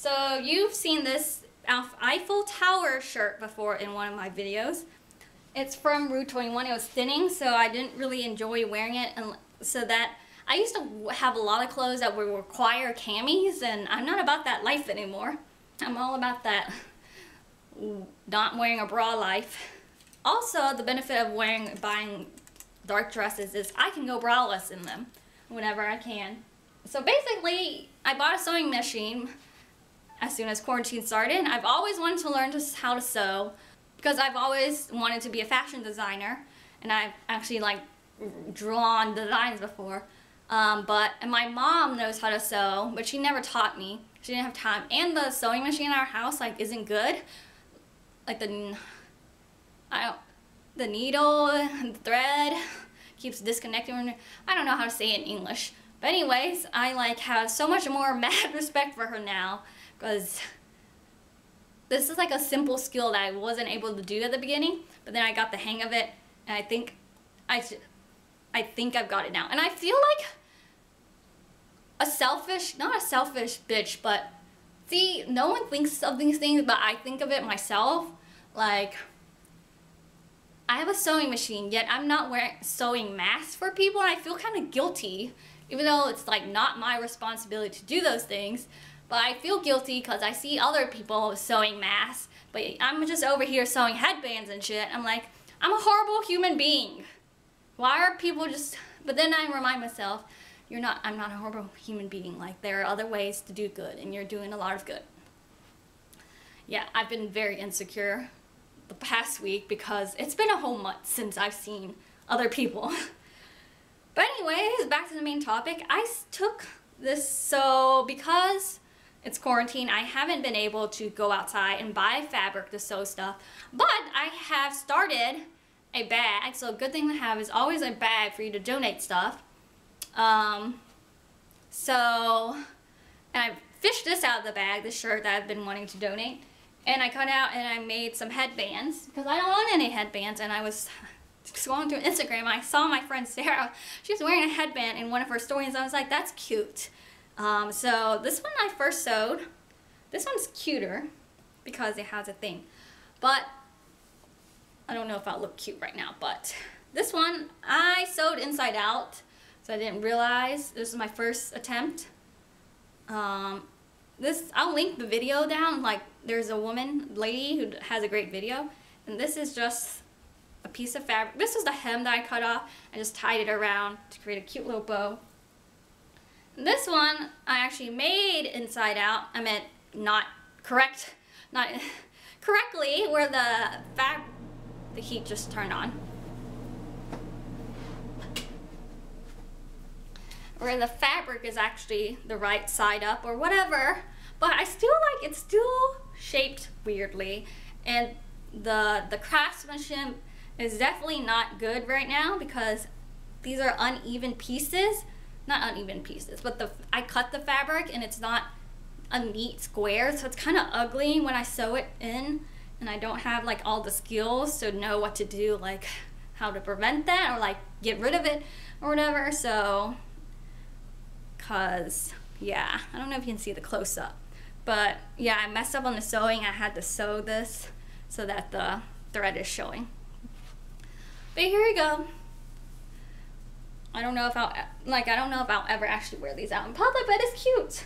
So you've seen this Eiffel Tower shirt before in one of my videos. It's from Rue 21. It was thinning, so I didn't really enjoy wearing it. And so that I used to have a lot of clothes that would require camis, and I'm not about that life anymore. I'm all about that not wearing a bra life. Also, the benefit of wearing buying dark dresses is I can go braless in them whenever I can. So basically, I bought a sewing machine as soon as quarantine started. I've always wanted to learn just how to sew because I've always wanted to be a fashion designer and I've actually like drawn designs before. Um, but my mom knows how to sew, but she never taught me. She didn't have time. And the sewing machine in our house like isn't good. Like the I don't the needle, the thread keeps disconnecting. I don't know how to say it in English. But anyways, I like have so much more mad respect for her now because this is like a simple skill that I wasn't able to do at the beginning, but then I got the hang of it, and I think I, I think I've got it now. And I feel like a selfish, not a selfish bitch, but see, no one thinks of these things, but I think of it myself. Like, I have a sewing machine, yet I'm not wearing sewing masks for people, and I feel kind of guilty, even though it's like not my responsibility to do those things. But I feel guilty because I see other people sewing masks, but I'm just over here sewing headbands and shit. I'm like, I'm a horrible human being. Why are people just, but then I remind myself, you're not, I'm not a horrible human being. Like there are other ways to do good and you're doing a lot of good. Yeah, I've been very insecure the past week because it's been a whole month since I've seen other people. but anyways, back to the main topic. I took this, so because it's quarantine. I haven't been able to go outside and buy fabric to sew stuff, but I have started a bag. So a good thing to have is always a bag for you to donate stuff. Um, so, and I fished this out of the bag, this shirt that I've been wanting to donate. And I cut out and I made some headbands because I don't own any headbands and I was scrolling through Instagram I saw my friend Sarah. She was wearing a headband in one of her stories. I was like, that's cute. Um, so this one I first sewed. This one's cuter because it has a thing. But I don't know if I'll look cute right now, but this one I sewed inside out. So I didn't realize this is my first attempt. Um, this I'll link the video down. Like there's a woman, lady who has a great video. And this is just a piece of fabric. This is the hem that I cut off. I just tied it around to create a cute little bow. This one I actually made inside out. I meant not correct, not correctly where the fab, the heat just turned on. Where the fabric is actually the right side up or whatever. But I still like, it's still shaped weirdly. And the, the craftsmanship is definitely not good right now because these are uneven pieces not uneven pieces, but the I cut the fabric and it's not a neat square, so it's kind of ugly when I sew it in and I don't have like all the skills to know what to do, like how to prevent that or like get rid of it or whatever. So, cause yeah, I don't know if you can see the close up, but yeah, I messed up on the sewing. I had to sew this so that the thread is showing. But here we go. I don't know if I'll, like, I don't know if I'll ever actually wear these out in public, but it's cute.